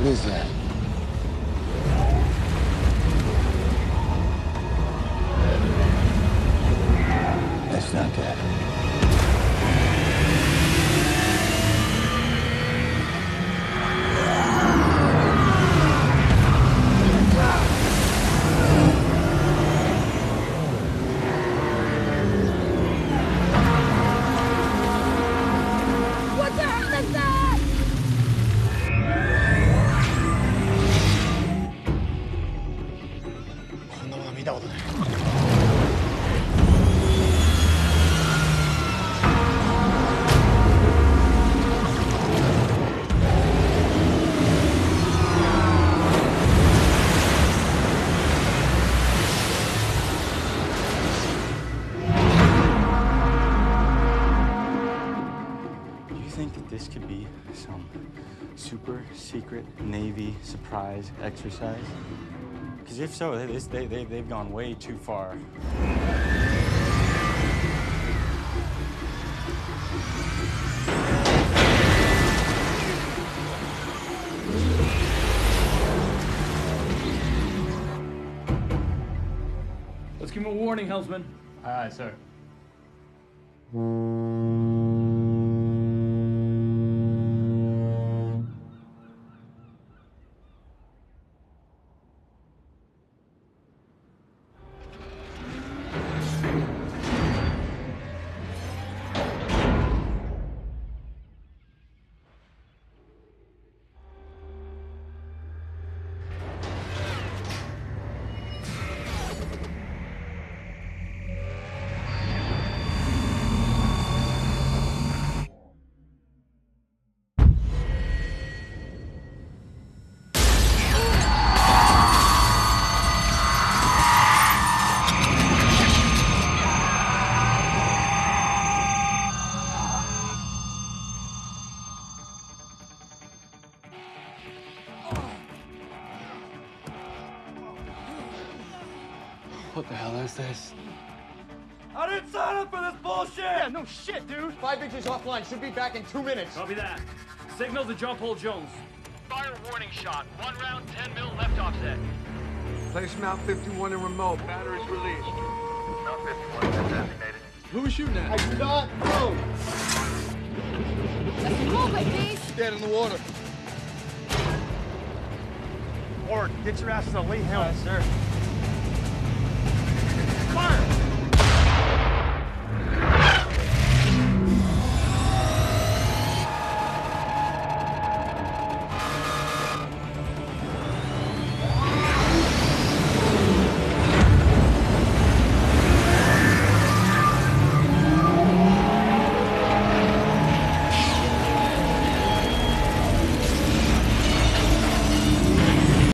What is that? That's not that. Think that this could be some super secret Navy surprise exercise? Because if so, they, they, they, they've gone way too far. Let's give him a warning, Helmsman. Aye, aye, sir. What the hell is this? I didn't sign up for this bullshit! Yeah, No shit, dude. Five inches offline. Should be back in two minutes. Copy that. Signal to John Paul Jones. Fire warning shot. One round, 10 mil left offset. Place Mount 51 in remote. Batteries released. Mount 51 been designated. Who was shooting at? I do not know. Let's move it, please. Dead in the water. Ward, get your asses on Lee Hill. sir. Fire!